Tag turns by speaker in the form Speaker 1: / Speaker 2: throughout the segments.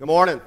Speaker 1: Good morning.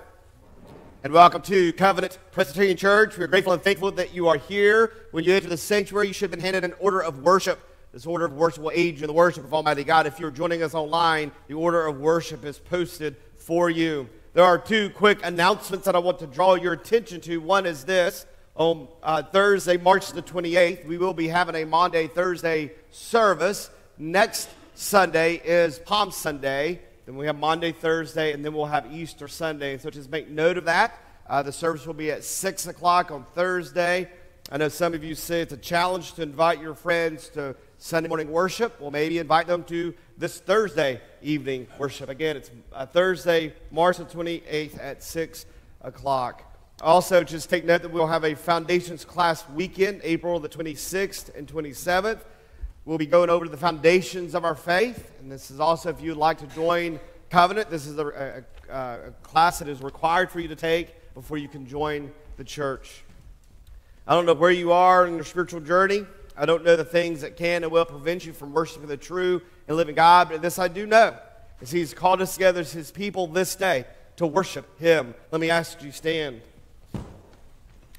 Speaker 1: And welcome to Covenant Presbyterian Church. We're grateful and thankful that you are here. When you enter the sanctuary, you should have been handed an order of worship. This order of worship will aid you in the worship of Almighty God. If you're joining us online, the order of worship is posted for you. There are two quick announcements that I want to draw your attention to. One is this on uh, Thursday, March the 28th, we will be having a Maundy Thursday service. Next Sunday is Palm Sunday. Then we have Maundy, Thursday, and then we'll have Easter Sunday. So just make note of that. Uh, the service will be at 6 o'clock on Thursday. I know some of you say it's a challenge to invite your friends to Sunday morning worship. Well, maybe invite them to this Thursday evening worship. Again, it's uh, Thursday, March the 28th at 6 o'clock. Also, just take note that we'll have a foundations class weekend, April the 26th and 27th. We'll be going over the foundations of our faith. And this is also, if you'd like to join Covenant, this is a, a, a class that is required for you to take before you can join the church. I don't know where you are in your spiritual journey. I don't know the things that can and will prevent you from worshiping the true and living God, but this I do know, is He's called us together as His people this day to worship Him. Let me ask you stand.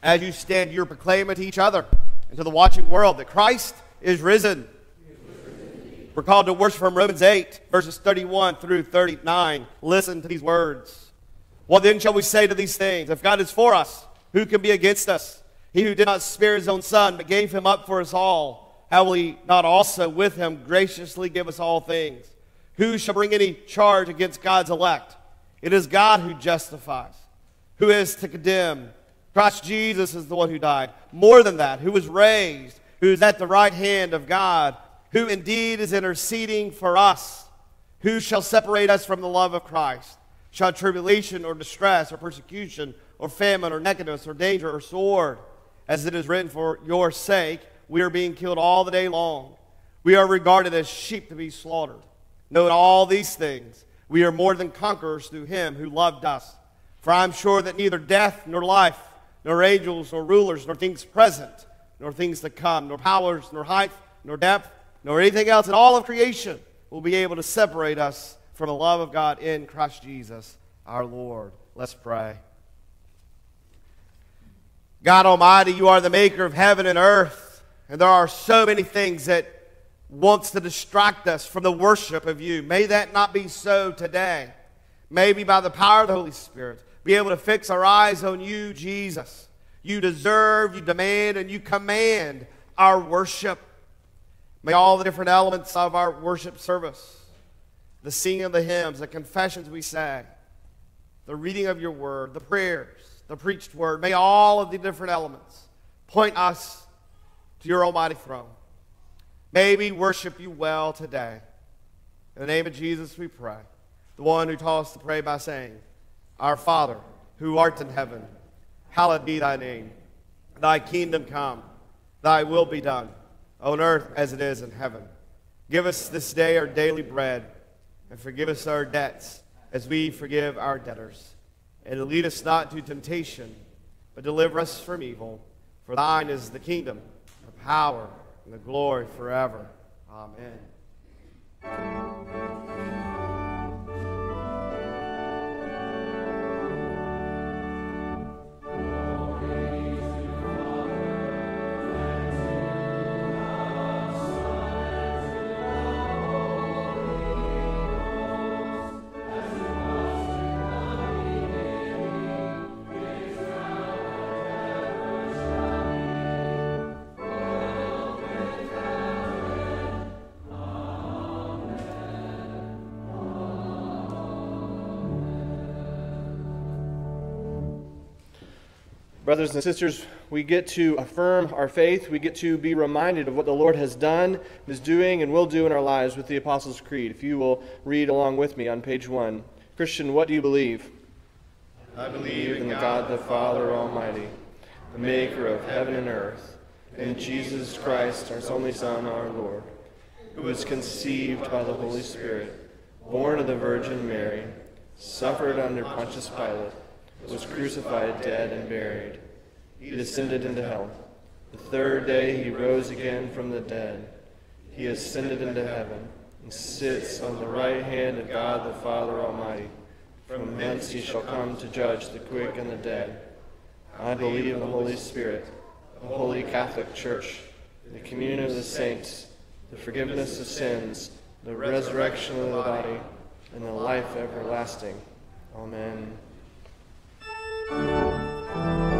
Speaker 1: As you stand, you're proclaiming to each other and to the watching world that Christ is risen. We're called to worship from Romans 8, verses 31 through 39. Listen to these words. What then shall we say to these things? If God is for us, who can be against us? He who did not spare his own son, but gave him up for us all, how will he not also with him graciously give us all things? Who shall bring any charge against God's elect? It is God who justifies. Who is to condemn? Christ Jesus is the one who died. More than that, who was raised, who is at the right hand of God, who indeed is interceding for us. Who shall separate us from the love of Christ? Shall tribulation or distress or persecution or famine or nakedness or danger or sword? As it is written, for your sake we are being killed all the day long. We are regarded as sheep to be slaughtered. Knowing all these things, we are more than conquerors through him who loved us. For I am sure that neither death nor life, nor angels, nor rulers, nor things present, nor things to come, nor powers, nor height, nor depth, nor anything else in all of creation will be able to separate us from the love of God in Christ Jesus our Lord. Let's pray. God Almighty, you are the maker of heaven and earth, and there are so many things that wants to distract us from the worship of you. May that not be so today. Maybe by the power of the Holy Spirit, be able to fix our eyes on you, Jesus. You deserve, you demand, and you command our worship. May all the different elements of our worship service, the singing of the hymns, the confessions we sang, the reading of your word, the prayers, the preached word, may all of the different elements point us to your almighty throne. May we worship you well today. In the name of Jesus, we pray. The one who taught us to pray by saying, our Father, who art in heaven, hallowed be thy name. Thy kingdom come, thy will be done, on earth as it is in heaven. Give us this day our daily bread, and forgive us our debts as we forgive our debtors. And lead us not to temptation, but deliver us from evil. For thine is the kingdom, the power, and the glory forever. Amen.
Speaker 2: Brothers and sisters, we get to affirm our faith. We get to be reminded of what the Lord has done, is doing, and will do in our lives with the Apostles' Creed. If you will read along with me on page one. Christian, what do you believe?
Speaker 3: I believe in God the Father Almighty, the maker of heaven and earth, and Jesus Christ, our only Son, our Lord, who was conceived by the Holy Spirit, born of the Virgin Mary, suffered under Pontius Pilate was crucified, dead, and buried. He descended into hell. The third day he rose again from the dead. He ascended into heaven and sits on the right hand of God the Father Almighty.
Speaker 2: From thence he shall come to judge the quick and the dead. I believe in the Holy Spirit, the holy Catholic Church, the communion of the saints, the forgiveness of sins, the resurrection of the body, and the life everlasting. Amen
Speaker 4: thank you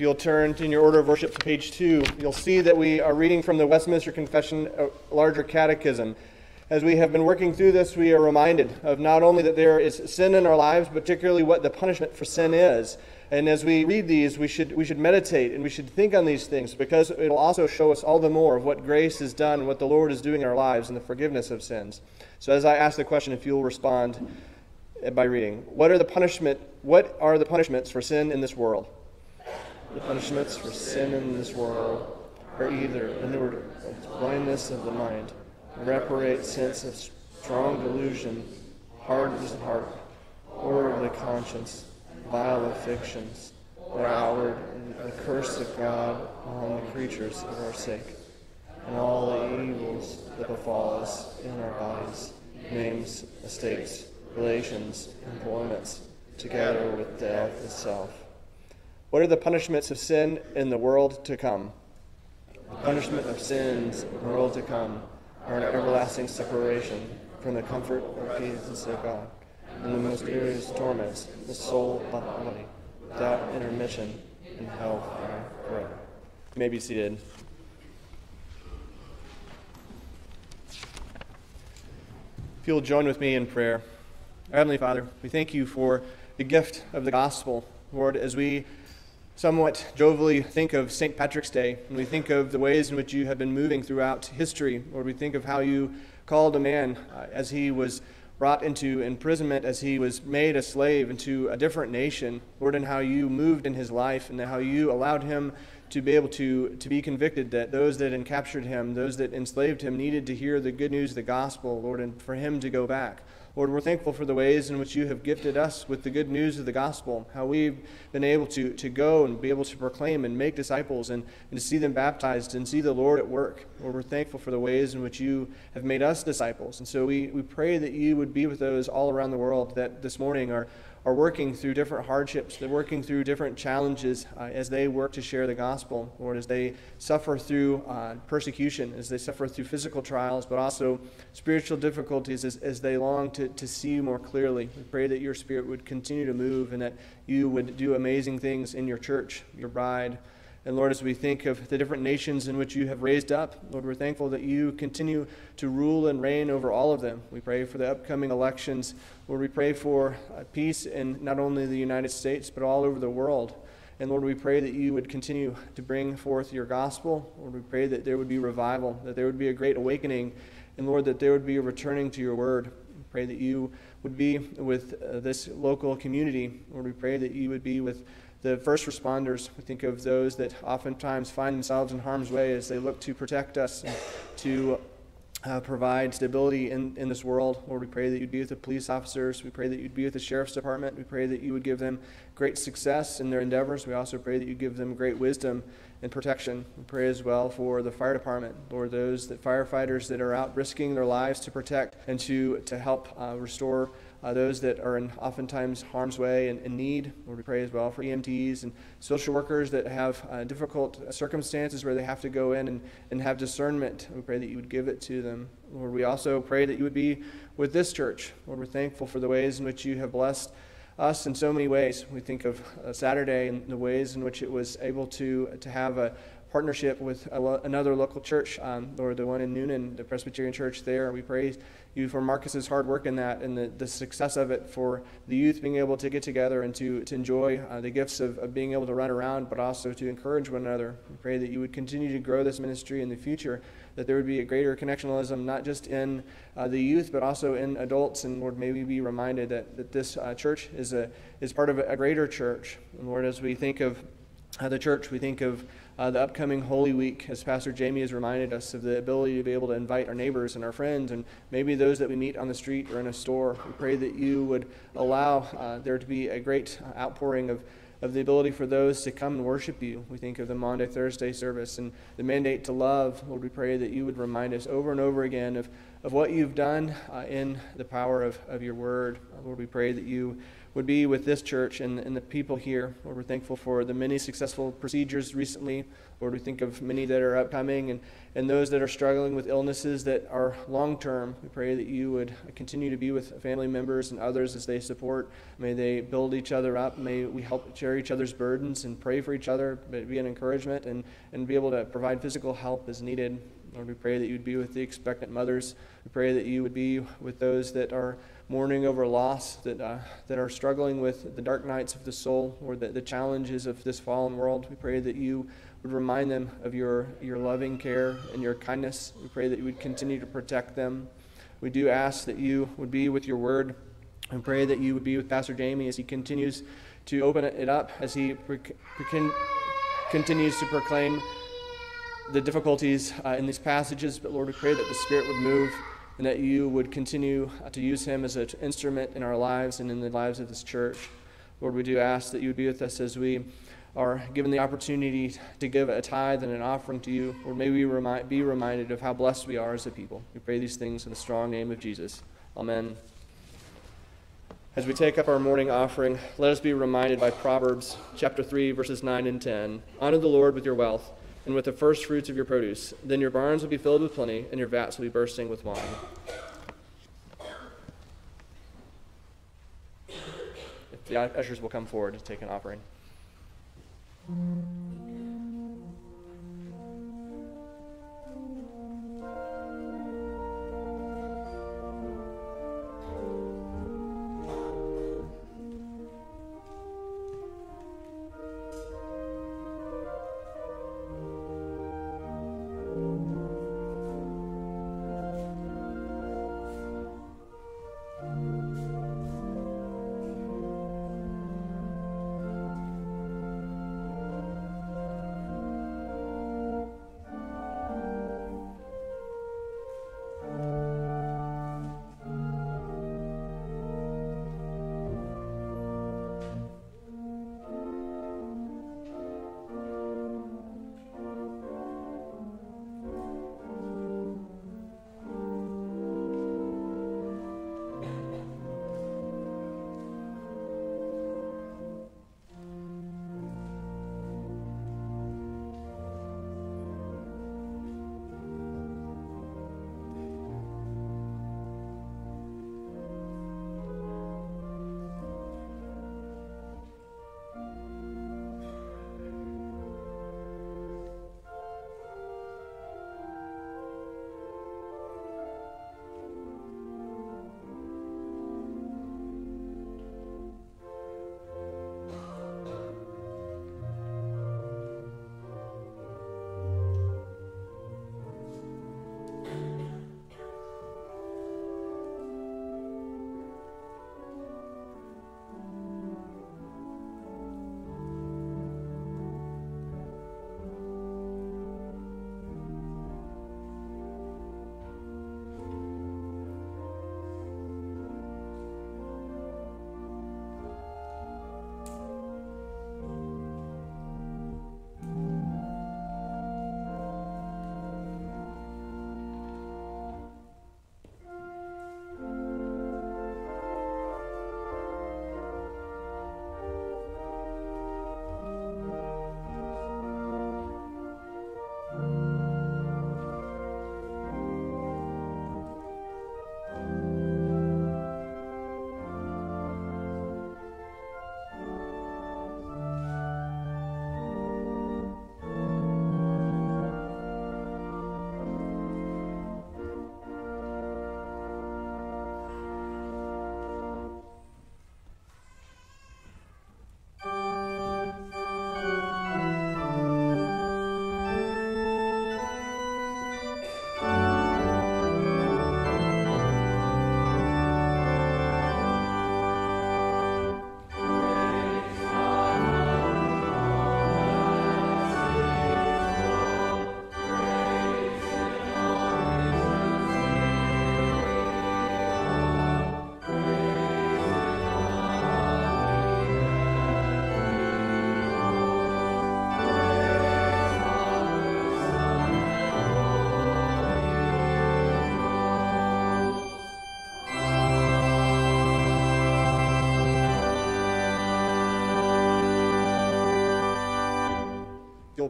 Speaker 4: You'll turn in your order of worship to page two, you'll see that we are reading from the Westminster Confession, larger catechism. As we have been working through this, we are reminded of not only that there is sin in our lives, particularly what the punishment for sin is. And as we read these, we should, we should meditate and we should think on these things because it'll also show us all the more of what grace has done, what the Lord is doing in our lives, and the forgiveness of sins. So as I ask the question, if you'll respond by reading, what are the punishment? What are the punishments for sin in this world?
Speaker 2: The punishments for sin in this world are either inward blindness of the mind, reprobate sense of strong delusion, hardness of heart, horror of the conscience, vile afflictions, or outward the curse of God on the creatures of our sake, and all the evils that befall us in our bodies, names, estates, relations, employments, together with death itself
Speaker 4: what are the punishments of sin in the world to come?
Speaker 2: The punishment of sins in the world to come are an everlasting separation from the comfort of peace of God, and the most mysterious torments, the soul and body, without intermission, in hell forever.
Speaker 4: You may be seated. If you'll join with me in prayer. Heavenly Father, we thank you for the gift of the gospel. Lord, as we
Speaker 2: somewhat jovially think of St. Patrick's Day, and we think of the ways in which you have been moving throughout history, or we think of how you called a man uh, as he was brought into imprisonment, as he was made a slave into a different nation, Lord, and how you moved in his life, and how you allowed him to be able to, to be convicted that those that encaptured him, those that enslaved him, needed to hear the good news of the gospel, Lord, and for him to go back. Lord, we're thankful for the ways in which you have gifted us with the good news of the gospel, how we've been able to, to go and be able to proclaim and make disciples and, and to see them baptized and see the Lord at work. Lord, we're thankful for the ways in which you have made us disciples. And so we, we pray that you would be with those all around the world that this morning are are working through different hardships. They're working through different challenges uh, as they work to share the gospel, Lord, as they suffer through uh, persecution, as they suffer through physical trials, but also spiritual difficulties as, as they long to, to see you more clearly. We pray that your spirit would continue to move and that you would do amazing things in your church, your bride. And Lord, as we think of the different nations in which you have raised up, Lord, we're thankful that you continue to rule and reign over all of them. We pray for the upcoming elections. Lord, we pray for uh, peace in not only the United States, but all over the world. And Lord, we pray that you would continue to bring forth your gospel. Lord, we pray that there would be revival, that there would be a great awakening, and Lord, that there would be a returning to your word. We pray that you would be with uh, this local community. Lord, we pray that you would be with the first responders. We think of those that oftentimes find themselves in harm's way as they look to protect us, to uh, provide stability in, in this world. Lord, we pray that you'd be with the police officers. We pray that you'd be with the sheriff's department. We pray that you would give them great success in their endeavors. We also pray that you give them great wisdom and protection. We pray as well for the fire department, Lord, those that firefighters that are out risking their lives to protect and to, to help uh, restore uh, those that are in oftentimes harm's way and in need. Lord, we pray as well for EMTs and social workers that have uh, difficult circumstances where they have to go in and, and have discernment. We pray that you would give it to them. Lord, we also pray that you would be with this church. Lord, we're thankful for the ways in which you have blessed us in so many ways. We think of uh, Saturday and the ways in which it was able to, to have a, partnership with lo- another local church, um, or the one in Newnan, the Presbyterian Church there. We praise you for Marcus's hard work in that and the, the success of it for the youth being able to get together and to, to enjoy uh, the gifts of, of being able to run around, but also to encourage one another. We pray that you would continue to grow this ministry in the future, that there would be a greater connectionalism, not just in uh, the youth, but also in adults. And Lord, may we be reminded that, that this uh, church is, a, is part of a, greater church. And Lord, as we think of uh, the church, we think of uh, the upcoming Holy Week, as Pastor Jamie has reminded us of the ability to be able to invite our neighbors and our friends and maybe those that we meet on the street or in a store. We pray that you would allow uh, there to be a great outpouring of, of the ability for those to come and worship you. We think of the Maundy, Thursday service and the mandate to love. Lord, we pray that you would remind us over and over again of, of what you've done uh, in the power of, of your word. Lord, we pray that you would be with this church and, and the people here. Lord, we're thankful for the many successful procedures recently. Lord, we think of many that are upcoming and, and those that are struggling with illnesses that are long term. We pray that you would continue to be with family members and others as they support. May they build each other up. May we help share each other's burdens and pray for each other, be an encouragement and, and be able to provide physical help as needed. Lord, we pray that you would be with the expectant mothers. We pray that you would be with those that are mourning over loss, that, uh, that are struggling with the dark nights of the soul or the, the challenges of this fallen world. We pray that you would remind them of your, your loving care and your kindness. We pray that you would continue to protect them. We do ask that you would be with your word and pray that you would be with Pastor Jamie as he continues to open it up, as he continues to proclaim the difficulties uh, in these passages. But Lord, we pray that the Spirit would move and that you would continue to use him as an instrument in our lives and in the lives of this church. Lord, we do ask that you would be with us as we are given the opportunity to give a tithe and an offering to you. Lord, may we remind, be reminded of how blessed we are as a people. We pray these things in the strong name of Jesus. Amen. As we take up our morning offering, let us be reminded by Proverbs chapter 3, verses 9 and 10. Honor the Lord with your wealth and with the first fruits of your produce. Then your barns will be filled with plenty, and your vats will be bursting with wine. If the ushers will come forward to take an offering.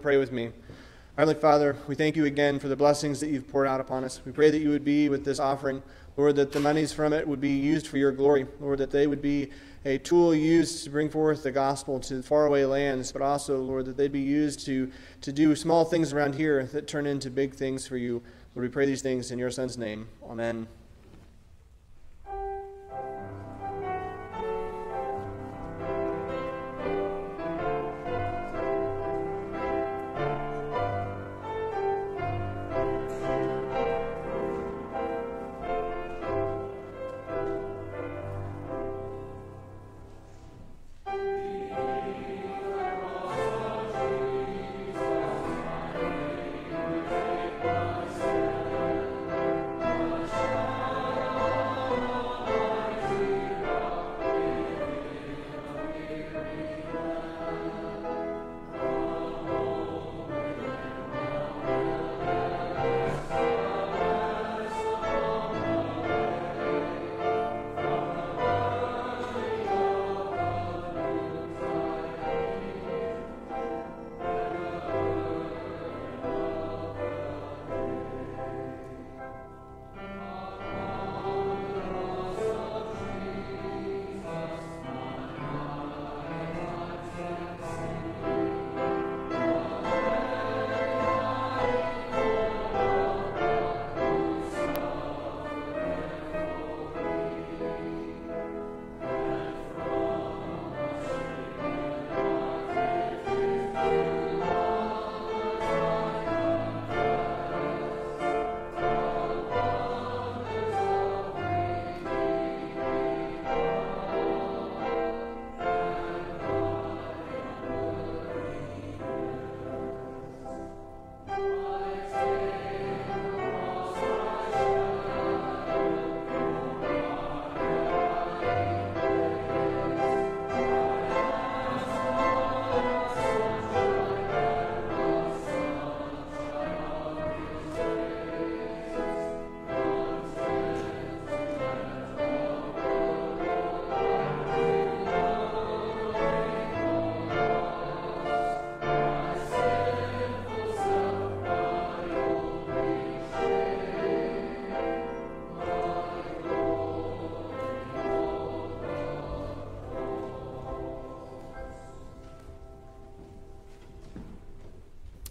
Speaker 2: Pray with me. Heavenly Father, we thank you again for the blessings that you've poured out upon us. We pray that you would be with this offering. Lord, that the monies from it would be used for your glory. Lord, that they would be a tool used to bring forth the gospel to faraway lands, but also, Lord, that they'd be used to, to do small things around here that turn into big things for you. Lord, we pray these things in your Son's name. Amen.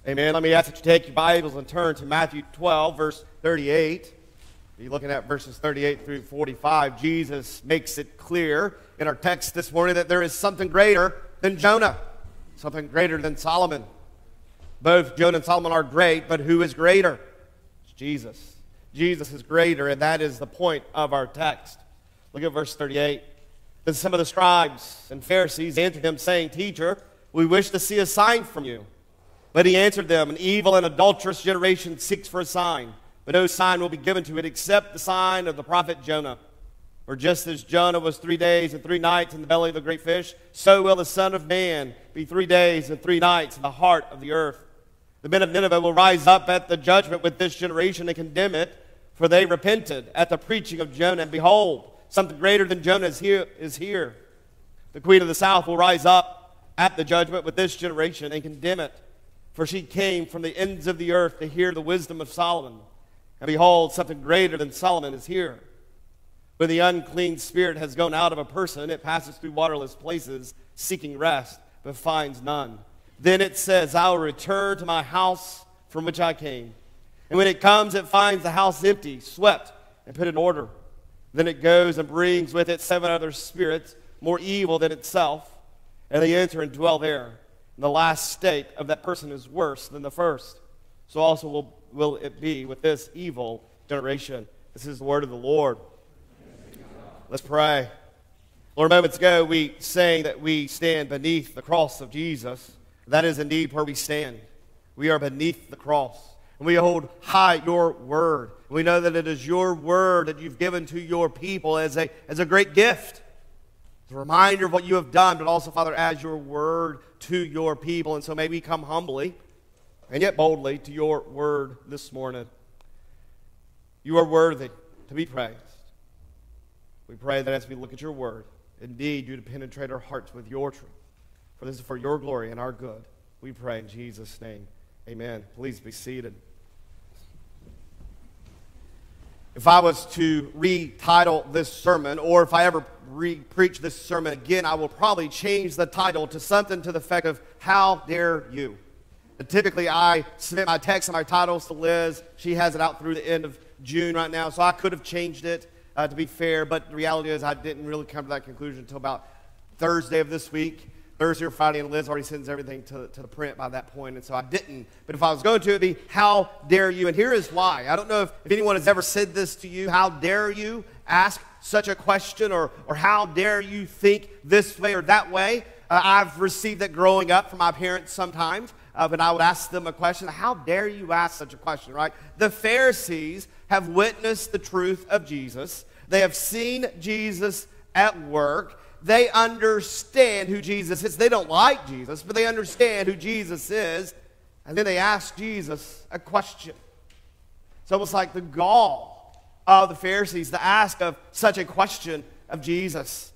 Speaker 1: Amen. Let me ask that you take your Bibles and turn to Matthew 12, verse 38. You're looking at verses 38 through 45. Jesus makes it clear in our text this morning that there is something greater than Jonah, something greater than Solomon. Both Jonah and Solomon are great, but who is greater? It's Jesus. Jesus is greater, and that is the point of our text. Look at verse 38. Then some of the scribes and Pharisees answered him, saying, Teacher, we wish to see a sign from you. But he answered them, An evil and adulterous generation seeks for a sign, but no sign will be given to it except the sign of the prophet Jonah. For just as Jonah was three days and three nights in the belly of the great fish, so will the Son of Man be three days and three nights in the heart of the earth. The men of Nineveh will rise up at the judgment with this generation and condemn it, for they repented at the preaching of Jonah. And behold, something greater than Jonah is here. Is here. The queen of the south will rise up at the judgment with this generation and condemn it for she came from the ends of the earth to hear the wisdom of Solomon. And behold, something greater than Solomon is here. When the unclean spirit has gone out of a person, it passes through waterless places, seeking rest, but finds none. Then it says, I will return to my house from which I came. And when it comes, it finds the house empty, swept, and put in order. Then it goes and brings with it seven other spirits, more evil than itself, and they enter and dwell there the last state of that person is worse than the first. So also will, will it be with this evil generation. This is the word of the Lord. Let's pray. Lord, moments ago we sang that we stand beneath the cross of Jesus. That is indeed where we stand. We are beneath the cross. And we hold high your word. We know that it is your word that you've given to your people as a, as a great gift. It's a reminder of what you have done, but also, Father, as your word to your people. And so may we come humbly and yet boldly to your word this morning. You are worthy to be praised. We pray that as we look at your word, indeed you to penetrate our hearts with your truth. For this is for your glory and our good. We pray in Jesus' name. Amen. Please be seated. If I was to retitle this sermon, or if I ever re preach this sermon again, I will probably change the title to something to the effect of How Dare You? And typically, I submit my text and my titles to Liz. She has it out through the end of June right now, so I could have changed it uh, to be fair, but the reality is I didn't really come to that conclusion until about Thursday of this week. Thursday or Friday, and Liz already sends everything to, to the print by that point, and so I didn't. But if I was going to, it'd be, How dare you? And here is why. I don't know if, if anyone has ever said this to you. How dare you ask such a question, or, or how dare you think this way or that way? Uh, I've received that growing up from my parents sometimes. Uh, but I would ask them a question How dare you ask such a question, right? The Pharisees have witnessed the truth of Jesus, they have seen Jesus at work, they understand who Jesus is. They don't like Jesus, but they understand who Jesus is. And then they ask Jesus a question. It's almost like the gall of the Pharisees to ask of such a question of Jesus.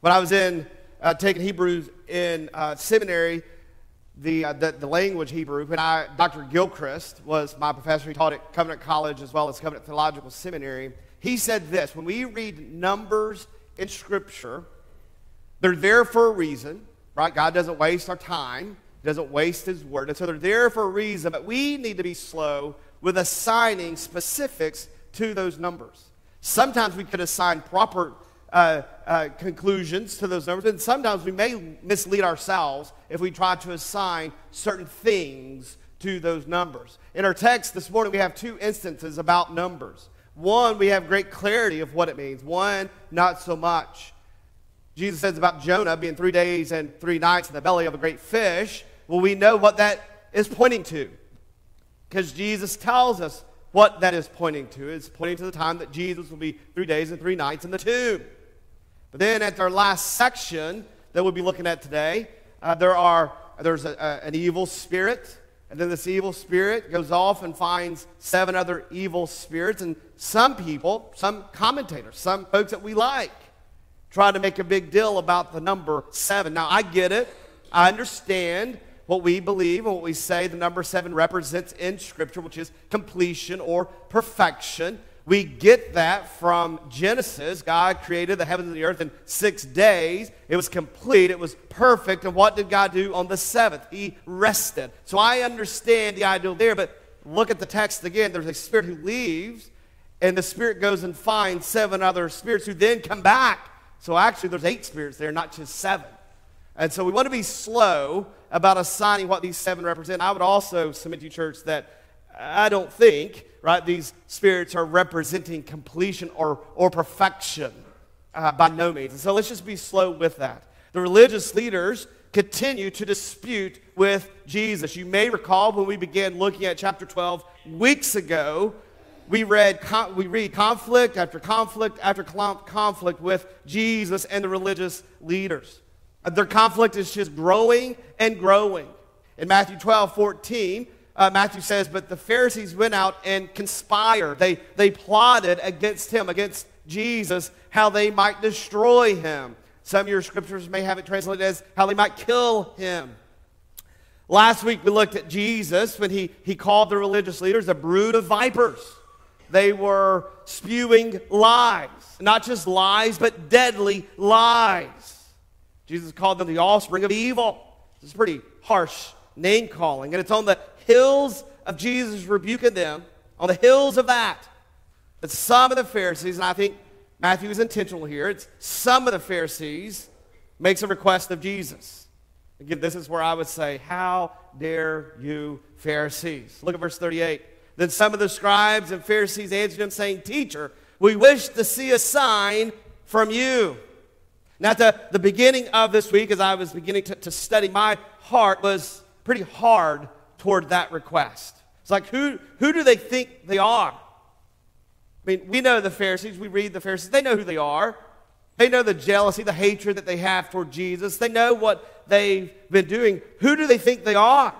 Speaker 1: When I was in uh, taking Hebrew in uh, seminary, the, uh, the, the, language Hebrew, and I, Dr. Gilchrist was my professor. He taught at Covenant College as well as Covenant Theological Seminary. He said this when we read numbers in Scripture, they're there for a reason, right? God doesn't waste our time, doesn't waste His word. And so they're there for a reason, but we need to be slow with assigning specifics to those numbers. Sometimes we could assign proper uh, uh, conclusions to those numbers, and sometimes we may mislead ourselves if we try to assign certain things to those numbers. In our text this morning, we have two instances about numbers. One, we have great clarity of what it means, one, not so much. Jesus says about Jonah being three days and three nights in the belly of a great fish. Well, we know what that is pointing to because Jesus tells us what that is pointing to. It's pointing to the time that Jesus will be three days and three nights in the tomb. But then at our last section that we'll be looking at today, uh, there are, there's a, a, an evil spirit. And then this evil spirit goes off and finds seven other evil spirits. And some people, some commentators, some folks that we like, trying to make a big deal about the number seven. Now, I get it. I understand what we believe and what we say the number seven represents in Scripture, which is completion or perfection. We get that from Genesis. God created the heavens and the earth in six days. It was complete, it was perfect. And what did God do on the seventh? He rested. So I understand the ideal there, but look at the text again. There's a spirit who leaves, and the spirit goes and finds seven other spirits who then come back so actually, there's eight spirits there, not just seven. And so we want to be slow about assigning what these seven represent. I would also submit to you, church, that I don't think, right, these spirits are representing completion or, or perfection uh, by no means. And so let's just be slow with that. The religious leaders continue to dispute with Jesus. You may recall when we began looking at chapter 12 weeks ago we read we read conflict after conflict after conflict with Jesus and the religious leaders. Their conflict is just growing and growing. In Matthew 12, 14, uh, Matthew says, But the Pharisees went out and conspired. They, they plotted against him, against Jesus, how they might destroy him. Some of your scriptures may have it translated as how they might kill him. Last week we looked at Jesus when he, he called the religious leaders a brood of vipers. They were spewing lies. Not just lies, but deadly lies. Jesus called them the offspring of evil. This is pretty harsh name calling. And it's on the hills of Jesus rebuking them, on the hills of that, that some of the Pharisees, and I think Matthew is intentional here, it's some of the Pharisees makes a request of Jesus. Again, this is where I would say, How dare you, Pharisees? Look at verse 38. Then some of the scribes and Pharisees answered him, saying, Teacher, we wish to see a sign from you. Now, at the, the beginning of this week, as I was beginning to, to study, my heart was pretty hard toward that request. It's like, who, who do they think they are? I mean, we know the Pharisees, we read the Pharisees, they know who they are. They know the jealousy, the hatred that they have for Jesus. They know what they've been doing. Who do they think they are?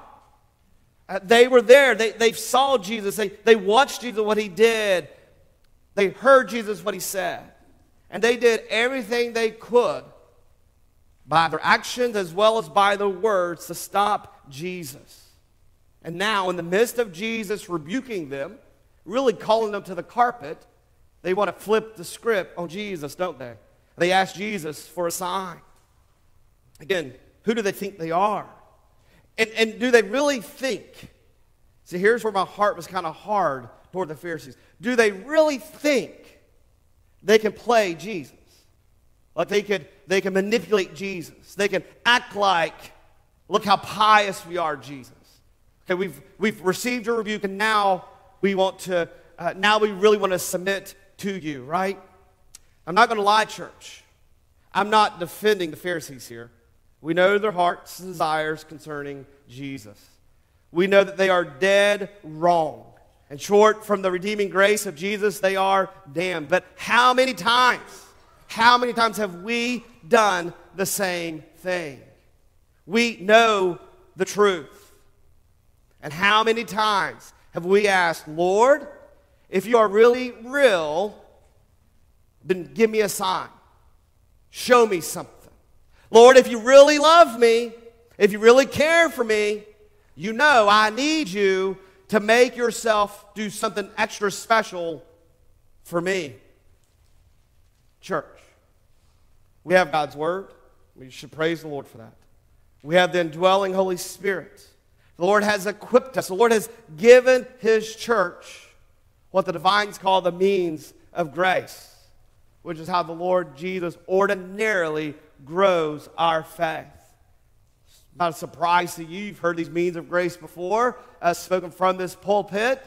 Speaker 1: Uh, they were there. They, they saw Jesus. They, they watched Jesus, what he did. They heard Jesus, what he said. And they did everything they could by their actions as well as by their words to stop Jesus. And now, in the midst of Jesus rebuking them, really calling them to the carpet, they want to flip the script on Jesus, don't they? They ask Jesus for a sign. Again, who do they think they are? And, and do they really think? See, here's where my heart was kind of hard toward the Pharisees. Do they really think they can play Jesus? Like they could, they can manipulate Jesus. They can act like, look how pious we are, Jesus. Okay, we've, we've received your rebuke, and now we want to, uh, now we really want to submit to you, right? I'm not going to lie, church. I'm not defending the Pharisees here. We know their hearts' desires concerning Jesus. We know that they are dead wrong. And short from the redeeming grace of Jesus, they are damned. But how many times, how many times have we done the same thing? We know the truth. And how many times have we asked, Lord, if you are really real, then give me a sign. Show me something. Lord, if you really love me, if you really care for me, you know I need you to make yourself do something extra special for me. Church, we have God's Word. We should praise the Lord for that. We have the indwelling Holy Spirit. The Lord has equipped us. The Lord has given His church what the divines call the means of grace, which is how the Lord Jesus ordinarily grows our faith. It's not a surprise to you. You've heard these means of grace before, uh, spoken from this pulpit.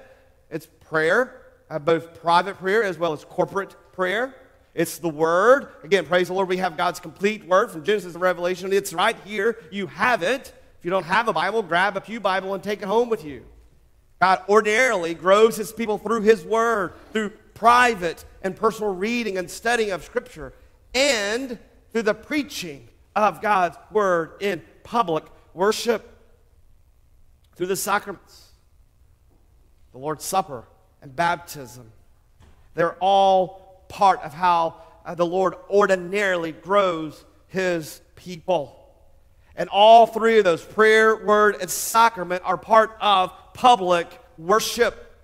Speaker 1: It's prayer, uh, both private prayer as well as corporate prayer. It's the Word. Again, praise the Lord, we have God's complete Word from Genesis to Revelation. It's right here. You have it If you don't have a Bible, grab a Pew Bible and take it home with you. God ordinarily grows his people through his word, through private and personal reading and studying of Scripture, and through the preaching of God's word in public worship, through the sacraments, the Lord's Supper, and baptism. They're all part of how uh, the Lord ordinarily grows his people. And all three of those, prayer, word, and sacrament, are part of public worship.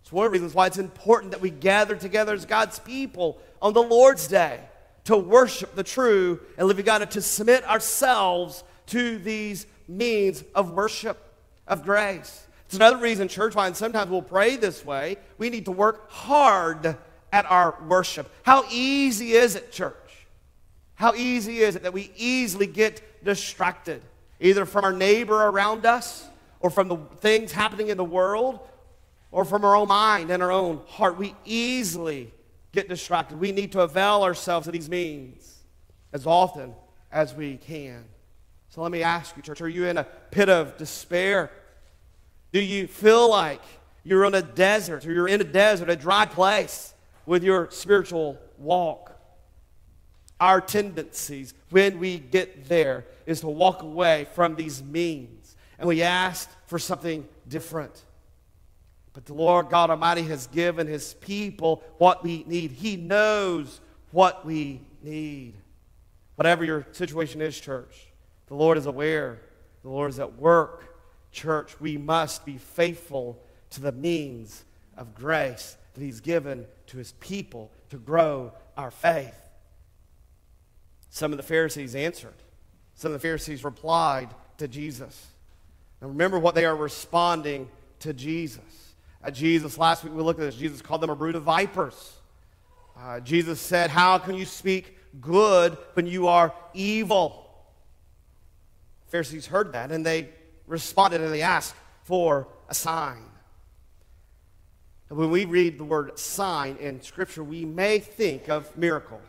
Speaker 1: It's one of the reasons why it's important that we gather together as God's people on the Lord's Day to worship the true and living God and to submit ourselves to these means of worship, of grace. It's another reason, church, why sometimes we'll pray this way. We need to work hard at our worship. How easy is it, church? How easy is it that we easily get distracted, either from our neighbor around us, or from the things happening in the world, or from our own mind and our own heart. We easily get distracted. We need to avail ourselves of these means as often as we can. So let me ask you, church, are you in a pit of despair? Do you feel like you're in a desert or you're in a desert, a dry place with your spiritual walk? Our tendencies when we get there is to walk away from these means. And we ask for something different. But the Lord God Almighty has given His people what we need. He knows what we need. Whatever your situation is, church, the Lord is aware. The Lord is at work. Church, we must be faithful to the means of grace that He's given to His people to grow our faith. Some of the Pharisees answered. Some of the Pharisees replied to Jesus. And remember what they are responding to Jesus. Jesus, last week we looked at this, Jesus called them a brood of vipers. Uh, Jesus said, How can you speak good when you are evil? Pharisees heard that and they responded and they asked for a sign. And when we read the word sign in Scripture, we may think of miracle.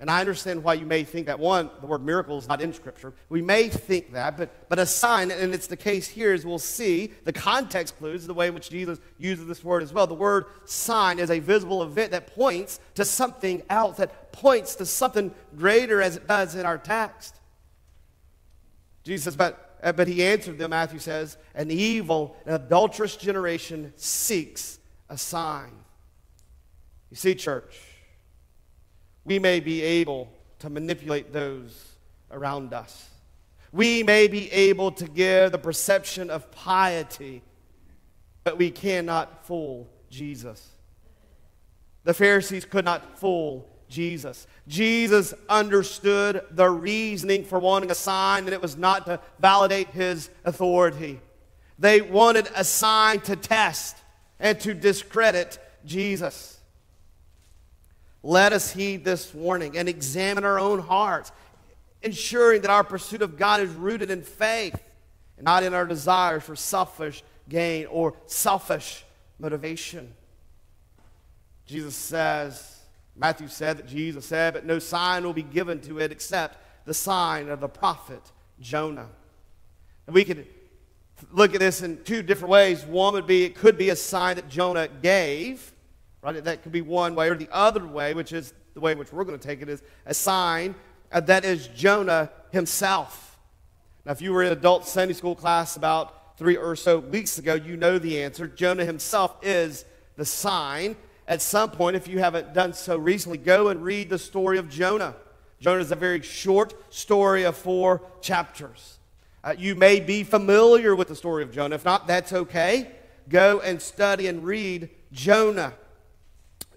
Speaker 1: And I understand why you may think that. One, the word miracle is not in Scripture. We may think that, but, but a sign, and it's the case here, as we'll see, the context clues the way in which Jesus uses this word as well. The word sign is a visible event that points to something else, that points to something greater as it does in our text. Jesus but, uh, but he answered them, Matthew says, an evil and adulterous generation seeks a sign. You see, church, we may be able to manipulate those around us. We may be able to give the perception of piety, but we cannot fool Jesus. The Pharisees could not fool Jesus. Jesus understood the reasoning for wanting a sign, and it was not to validate his authority. They wanted a sign to test and to discredit Jesus. Let us heed this warning and examine our own hearts, ensuring that our pursuit of God is rooted in faith and not in our desires for selfish gain or selfish motivation. Jesus says, Matthew said that Jesus said, but no sign will be given to it except the sign of the prophet Jonah. And we could look at this in two different ways. One would be it could be a sign that Jonah gave, right? That could be one way, or the other way, which is the way in which we're going to take it, is a sign uh, that is Jonah himself. Now, if you were in adult Sunday school class about three or so weeks ago, you know the answer. Jonah himself is the sign. At some point, if you haven't done so recently, go and read the story of Jonah. Jonah is a very short story of four chapters. Uh, you may be familiar with the story of Jonah. If not, that's okay. Go and study and read Jonah.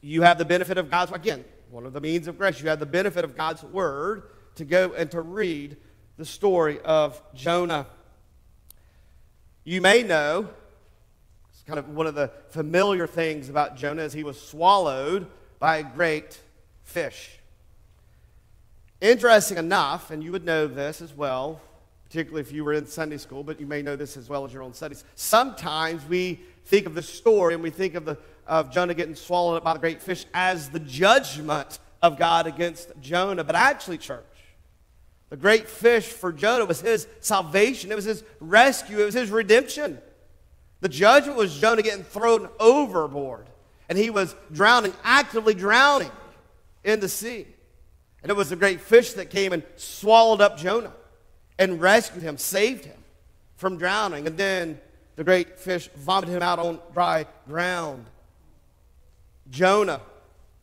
Speaker 1: You have the benefit of God's, again, one of the means of grace, you have the benefit of God's word to go and to read the story of Jonah. You may know, it's kind of one of the familiar things about Jonah, is he was swallowed by a great fish. Interesting enough, and you would know this as well, particularly if you were in Sunday school, but you may know this as well as your own studies. Sometimes we think of the story and we think of, the, of Jonah getting swallowed up by the great fish as the judgment of God against Jonah. But actually, church, the great fish for Jonah was his salvation, it was his rescue, it was his redemption. The judgment was Jonah getting thrown overboard, and he was drowning, actively drowning in the sea. And it was the great fish that came and swallowed up Jonah and rescued him, saved him from drowning. And then the great fish vomited him out on dry ground. Jonah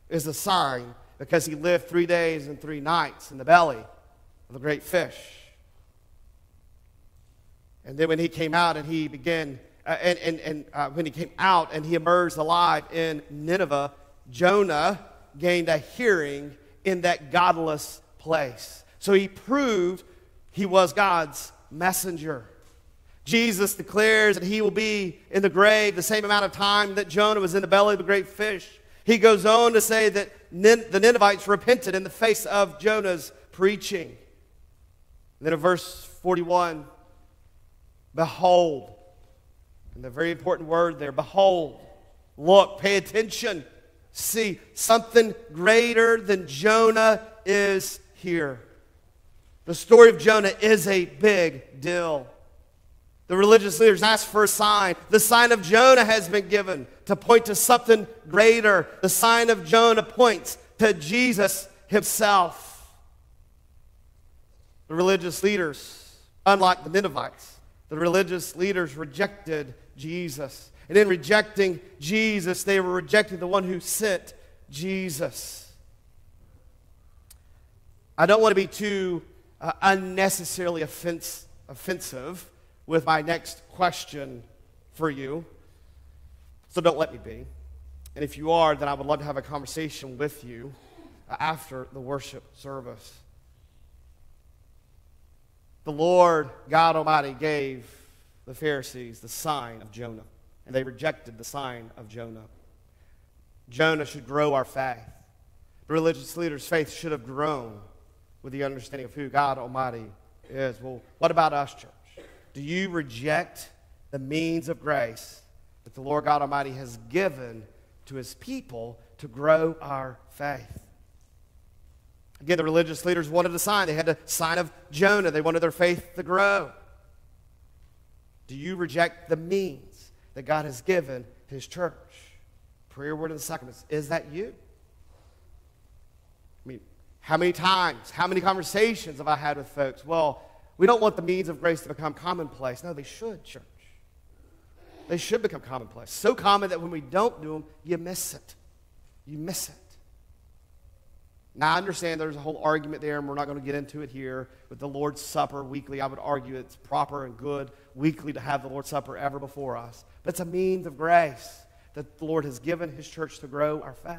Speaker 1: is a sign because he lived three days and three nights in the belly of the great fish. And then when he came out and he began, uh, and, and, and uh, when he came out and he emerged alive in Nineveh, Jonah gained a hearing in that godless place. So he proved he was God's messenger. Jesus declares that he will be in the grave the same amount of time that Jonah was in the belly of the great fish. He goes on to say that the Ninevites repented in the face of Jonah's preaching. And then in verse 41, behold, and the very important word there, behold, look, pay attention, see, something greater than Jonah is here. The story of Jonah is a big deal. The religious leaders asked for a sign. The sign of Jonah has been given to point to something greater. The sign of Jonah points to Jesus himself. The religious leaders, unlike the Ninevites, the religious leaders rejected Jesus. And in rejecting Jesus, they were rejecting the one who sent Jesus. I don't want to be too uh, unnecessarily offense, offensive with my next question for you. So don't let me be. And if you are, then I would love to have a conversation with you uh, after the worship service. The Lord God Almighty gave the Pharisees the sign of Jonah, and they rejected the sign of Jonah. Jonah should grow our faith. The religious leaders' faith should have grown with the understanding of who God Almighty is. Well, what about us, church? Do you reject the means of grace that the Lord God Almighty has given to his people to grow our faith? Again, the religious leaders wanted a sign. They had a sign of Jonah. They wanted their faith to grow. Do you reject the means that God has given his church? Prayer, word, and the sacraments. Is that you? I mean, how many times, how many conversations have I had with folks? Well, we don't want the means of grace to become commonplace. No, they should, church. They should become commonplace. So common that when we don't do them, you miss it. You miss it. Now, I understand there's a whole argument there, and we're not going to get into it here with the Lord's Supper weekly. I would argue it's proper and good weekly to have the Lord's Supper ever before us. But it's a means of grace that the Lord has given His church to grow our faith.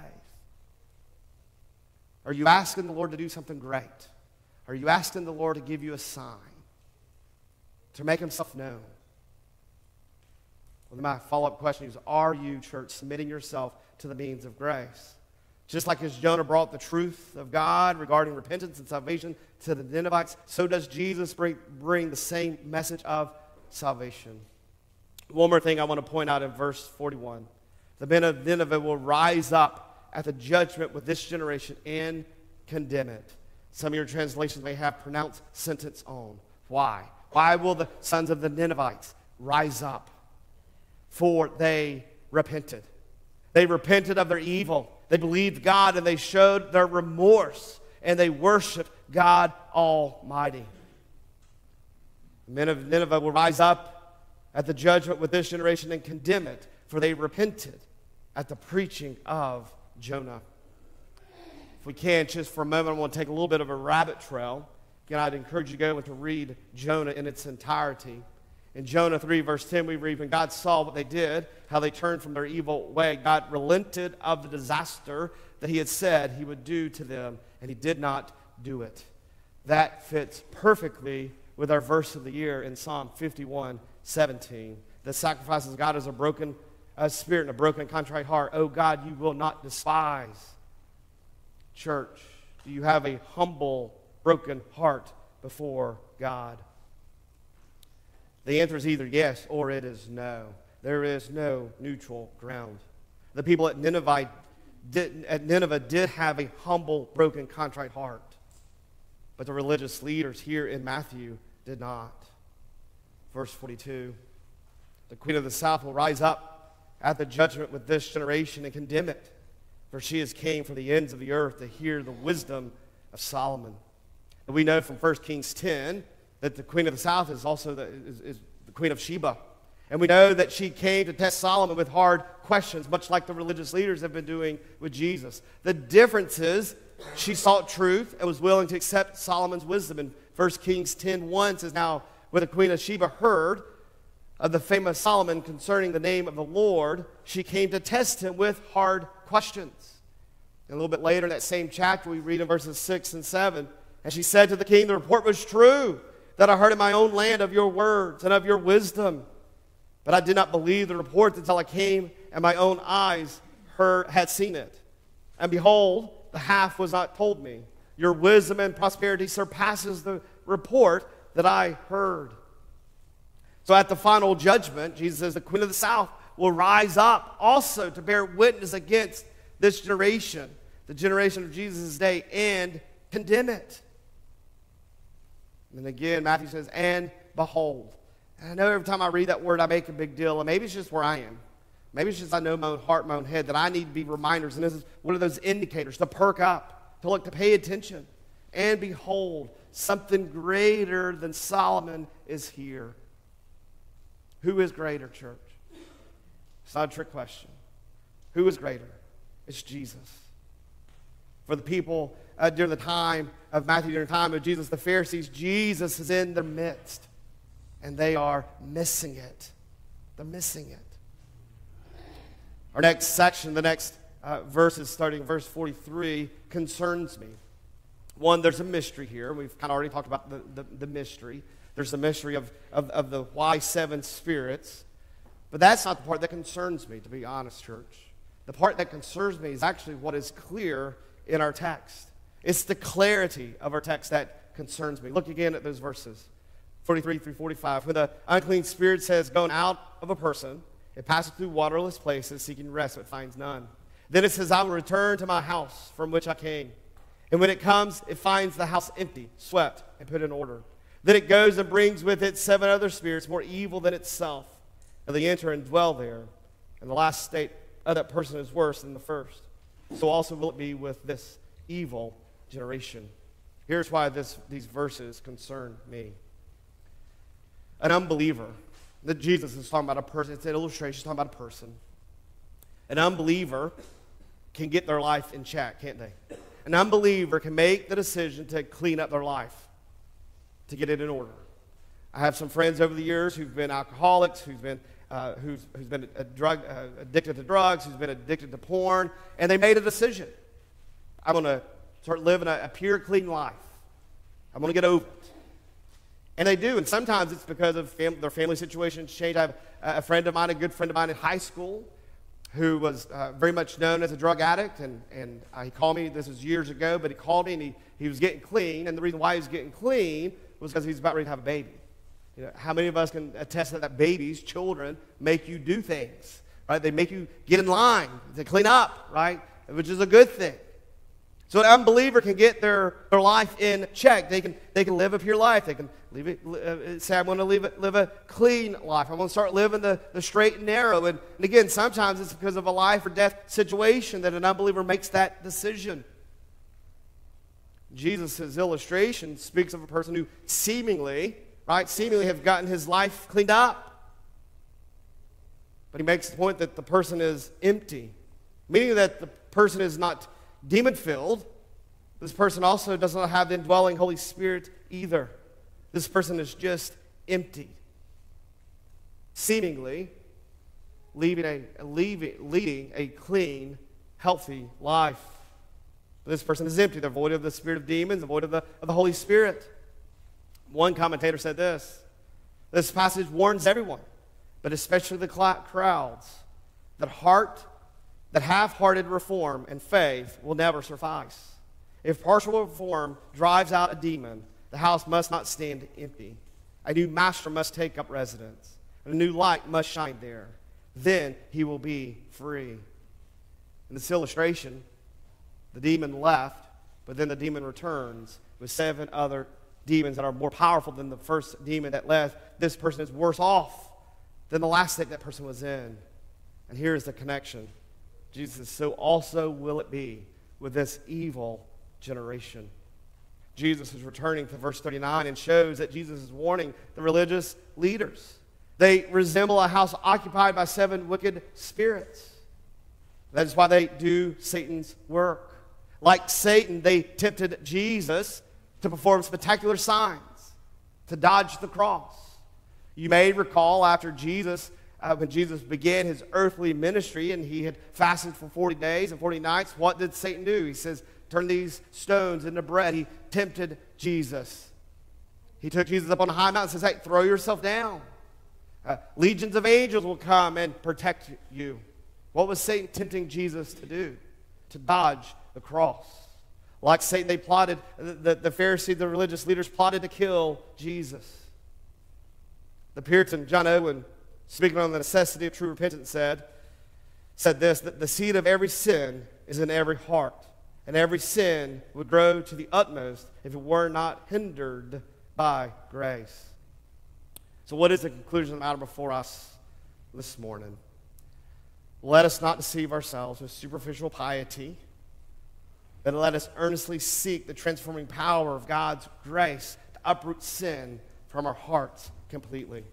Speaker 1: Are you asking the Lord to do something great? Are you asking the Lord to give you a sign, to make Himself known? Well, my follow up question is Are you, church, submitting yourself to the means of grace? Just like as Jonah brought the truth of God regarding repentance and salvation to the Ninevites, so does Jesus bring, bring the same message of salvation. One more thing I want to point out in verse 41. The men of Nineveh will rise up at the judgment with this generation and condemn it. Some of your translations may have pronounced sentence on. Why? Why will the sons of the Ninevites rise up? For they repented. They repented of their evil they believed God and they showed their remorse and they worshiped God Almighty. The men of Nineveh will rise up at the judgment with this generation and condemn it, for they repented at the preaching of Jonah. If we can, just for a moment, I want to take a little bit of a rabbit trail. Again, I'd encourage you to go and to read Jonah in its entirety. In Jonah 3, verse 10, we read, When God saw what they did, how they turned from their evil way, God relented of the disaster that he had said he would do to them, and he did not do it. That fits perfectly with our verse of the year in Psalm 51, 17. The sacrifices God is a broken a spirit and a broken contrite heart. Oh God, you will not despise. Church, do you have a humble, broken heart before God? The answer is either yes or it is no. There is no neutral ground. The people at Nineveh did, at Nineveh did have a humble, broken, contrite heart. But the religious leaders here in Matthew did not. Verse 42 The queen of the south will rise up at the judgment with this generation and condemn it, for she has came from the ends of the earth to hear the wisdom of Solomon. And we know from 1 Kings 10 that the queen of the south is also the, is, is the queen of Sheba. And we know that she came to test Solomon with hard questions, much like the religious leaders have been doing with Jesus. The difference is she sought truth and was willing to accept Solomon's wisdom. And 1 Kings 10 1 says, Now, when the queen of Sheba heard of the famous Solomon concerning the name of the Lord, she came to test him with hard questions. And a little bit later in that same chapter, we read in verses 6 and 7, and she said to the king, The report was true that I heard in my own land of your words and of your wisdom. But I did not believe the report until I came and my own eyes heard, had seen it. And behold, the half was not told me. Your wisdom and prosperity surpasses the report that I heard. So at the final judgment, Jesus says, the queen of the south will rise up also to bear witness against this generation, the generation of Jesus' day, and condemn it. And again, Matthew says, and behold. And I know every time I read that word, I make a big deal. And maybe it's just where I am. Maybe it's just I know my own heart, my own head, that I need to be reminders. And this is one of those indicators to perk up, to look, to pay attention. And behold, something greater than Solomon is here. Who is greater, church? It's not a trick question. Who is greater? It's Jesus. For the people uh, during the time of Matthew, during the time of Jesus, the Pharisees, Jesus is in their midst. And they are missing it. They're missing it. Our next section, the next uh, verses, starting verse 43, concerns me. One, there's a mystery here. We've kind of already talked about the, the, the mystery. There's the mystery of, of, of the why seven spirits. But that's not the part that concerns me, to be honest, church. The part that concerns me is actually what is clear in our text. It's the clarity of our text that concerns me. Look again at those verses 43 through 45. When the unclean spirit says, Going out of a person, it passes through waterless places, seeking rest, but finds none. Then it says, I will return to my house from which I came. And when it comes, it finds the house empty, swept, and put in order. Then it goes and brings with it seven other spirits more evil than itself. And they enter and dwell there. And the last state of that person is worse than the first. So also will it be with this evil generation. Here's why this, these verses concern me. An unbeliever, that Jesus is talking about a person, it's an illustration, he's talking about a person. An unbeliever can get their life in check, can't they? an unbeliever can make the decision to clean up their life, to get it in order. I have some friends over the years who've been alcoholics, who've been, uh, who's, who's been a drug, uh, addicted to drugs, who's been addicted to porn, and they made a decision. I'm going to start living a, a pure, clean life. I'm going to get over it. And they do, and sometimes it's because of fam- their family situation change. I have a friend of mine, a good friend of mine in high school, who was uh, very much known as a drug addict, and, and uh, he called me, this was years ago, but he called me and he, he was getting clean, and the reason why he was getting clean was because he was about ready to have a baby. You know, how many of us can attest that, that babies, children, make you do things, right? They make you get in line, to clean up, right? Which is a good thing. So an unbeliever can get their, their life in check. They can, they can live a pure life. They can leave it, uh, say, I'm going to live, live a clean life. I'm going to start living the, the straight and narrow. And, and again, sometimes it's because of a life or death situation that an unbeliever makes that decision. Jesus' illustration speaks of a person who seemingly, right, seemingly have gotten his life cleaned up. But he makes the point that the person is empty, meaning that the person is not demon filled. This person also does not have the indwelling Holy Spirit either. This person is just empty, seemingly leaving a, leaving, leading a clean, healthy life. But this person is empty. They're void of the spirit of demons, void of the, of the Holy Spirit. One commentator said this this passage warns everyone, but especially the crowds, that heart that half hearted reform and faith will never suffice. If partial reform drives out a demon, the house must not stand empty. A new master must take up residence, and a new light must shine there. Then he will be free. In this illustration, the demon left, but then the demon returns with seven other demons that are more powerful than the first demon that left. This person is worse off than the last state that person was in. And here's the connection. Jesus, so also will it be with this evil generation. Jesus is returning to verse 39 and shows that Jesus is warning the religious leaders. They resemble a house occupied by seven wicked spirits. That is why they do Satan's work. Like Satan, they tempted Jesus to perform spectacular signs, to dodge the cross. You may recall after Jesus uh, when Jesus began his earthly ministry and he had fasted for 40 days and 40 nights, what did Satan do? He says, Turn these stones into bread. He tempted Jesus. He took Jesus up on a high mountain and says, Hey, throw yourself down. Uh, legions of angels will come and protect you. What was Satan tempting Jesus to do? To dodge the cross. Like Satan, they plotted, the, the Pharisees, the religious leaders plotted to kill Jesus. The Puritan John Owen speaking on the necessity of true repentance, said, said this that the seed of every sin is in every heart, and every sin would grow to the utmost if it were not hindered by grace. So, what is the conclusion of the matter before us this morning? Let us not deceive ourselves with superficial piety, but let us earnestly seek the transforming power of God's grace to uproot sin from our hearts completely.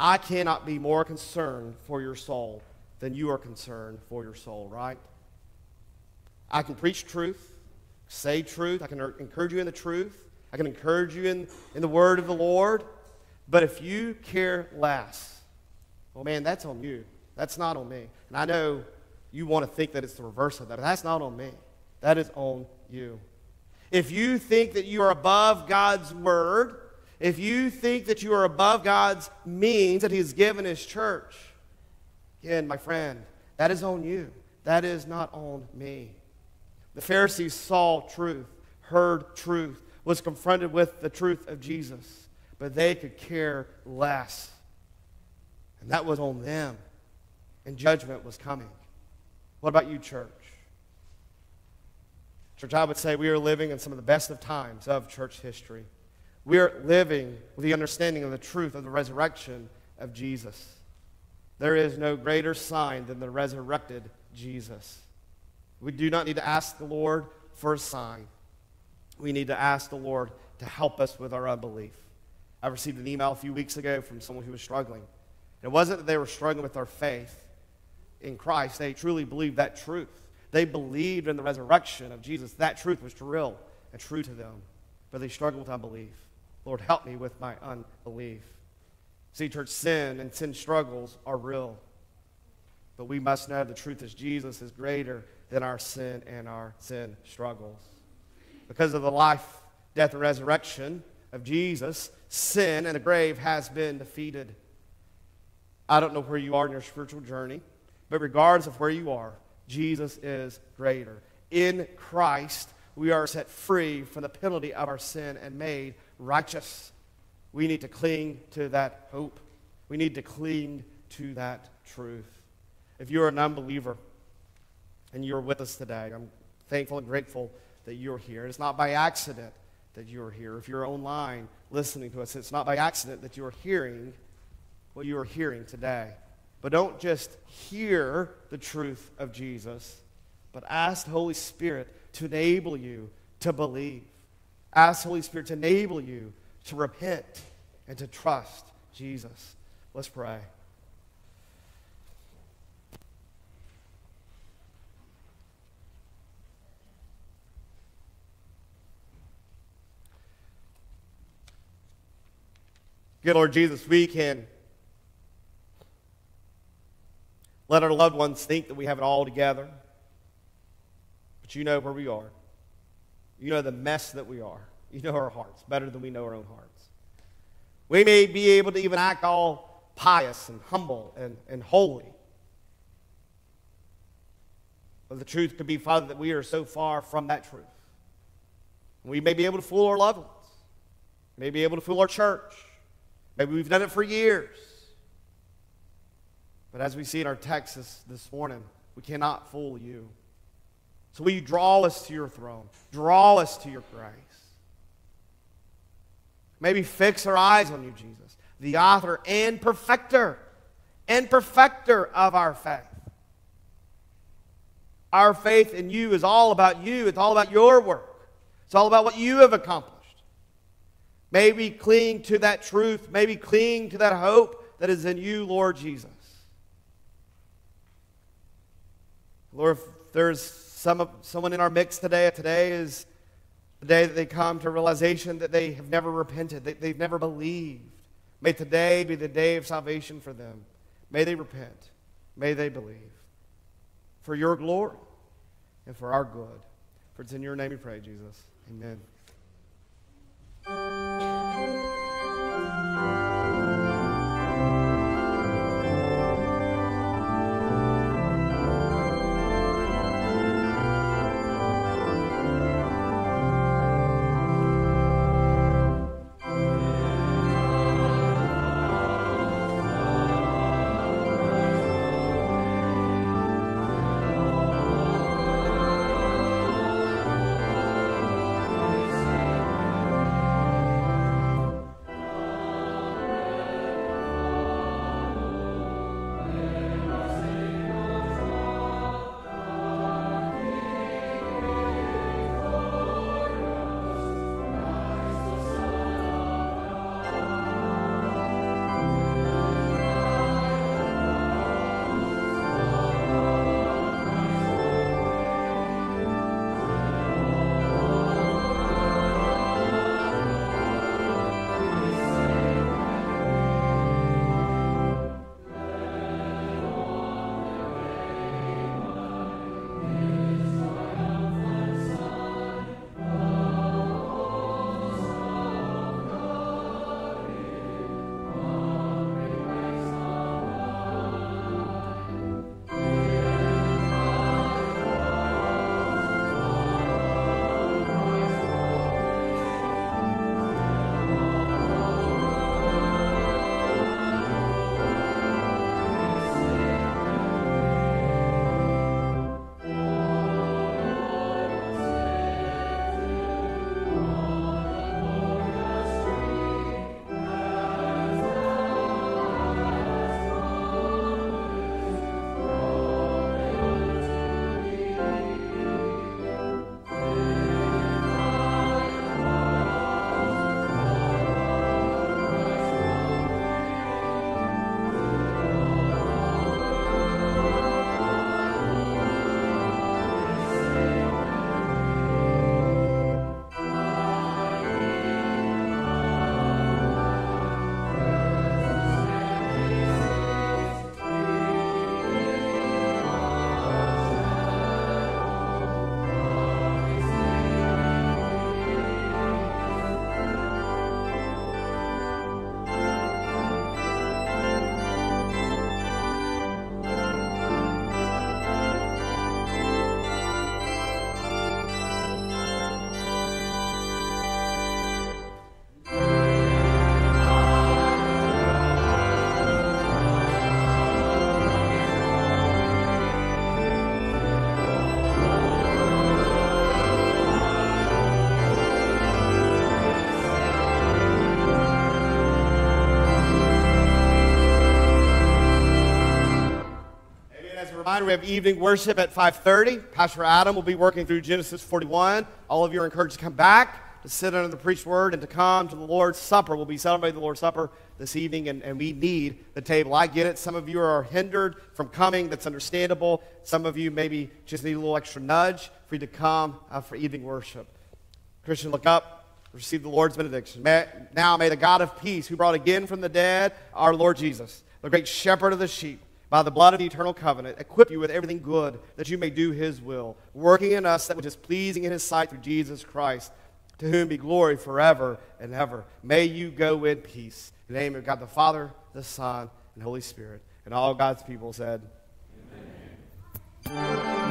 Speaker 1: I cannot be more concerned for your soul than you are concerned for your soul, right? I can preach truth, say truth, I can er, encourage you in the truth, I can encourage you in, in the word of the Lord, but if you care less, well, man, that's on you. That's not on me. And I know you want to think that it's the reverse of that, but that's not on me. That is on you. If you think that you are above God's word, if you think that you are above God's means that He has given His church, again, my friend, that is on you. That is not on me. The Pharisees saw truth, heard truth, was confronted with the truth of Jesus, but they could care less. And that was on them. And judgment was coming. What about you, church? Church, I would say we are living in some of the best of times of church history. We are living with the understanding of the truth of the resurrection of Jesus. There is no greater sign than the resurrected Jesus. We do not need to ask the Lord for a sign. We need to ask the Lord to help us with our unbelief. I received an email a few weeks ago from someone who was struggling. It wasn't that they were struggling with their faith in Christ, they truly believed that truth. They believed in the resurrection of Jesus. That truth was real and true to them, but they struggled with unbelief. Lord, help me with my unbelief. See, church, sin and sin struggles are real. But we must know the truth is Jesus is greater than our sin and our sin struggles. Because of the life, death, and resurrection of Jesus, sin and the grave has been defeated. I don't know where you are in your spiritual journey, but regardless of where you are, Jesus is greater. In Christ, we are set free from the penalty of our sin and made righteous. We need to cling to that hope. We need to cling to that truth. If you're an unbeliever and you're with us today, I'm thankful and grateful that you're here. It's not by accident that you're here. If you're online listening to us, it's not by accident that you're hearing what you are hearing today. But don't just hear the truth of Jesus, but ask the Holy Spirit to enable you to believe. Ask Holy Spirit to enable you to repent and to trust Jesus. Let's pray. Good Lord Jesus, we can let our loved ones think that we have it all together. But you know where we are. You know the mess that we are. You know our hearts better than we know our own hearts. We may be able to even act all pious and humble and, and holy. But the truth could be, Father, that we are so far from that truth. We may be able to fool our loved ones. We may be able to fool our church. Maybe we've done it for years. But as we see in our text this, this morning, we cannot fool you. So will you draw us to your throne? Draw us to your grace. Maybe fix our eyes on you, Jesus, the author and perfecter, and perfecter of our faith. Our faith in you is all about you. It's all about your work. It's all about what you have accomplished. Maybe cling to that truth. Maybe cling to that hope that is in you, Lord Jesus. Lord, if there's some, someone in our mix today, today is the day that they come to realization that they have never repented, that they've never believed. May today be the day of salvation for them. May they repent. May they believe. For your glory and for our good. For it's in your name we pray, Jesus. Amen. Reminder, we have evening worship at 5.30. Pastor Adam will be working through Genesis 41. All of you are encouraged to come back, to sit under the preached word, and to come to the Lord's Supper. We'll be celebrating the Lord's Supper this evening, and, and we need the table. I get it. Some of you are hindered from coming. That's understandable. Some of you maybe just need a little extra nudge for you to come uh, for evening worship. Christian, look up. Receive the Lord's benediction. May, now may the God of peace, who brought again from the dead our Lord Jesus, the great shepherd of the sheep, by the blood of the eternal covenant, equip you with everything good that you may do his will, working in us that which is pleasing in his sight through Jesus Christ, to whom be glory forever and ever. May you go in peace. In the name of God the Father, the Son, and Holy Spirit. And all God's people said, Amen.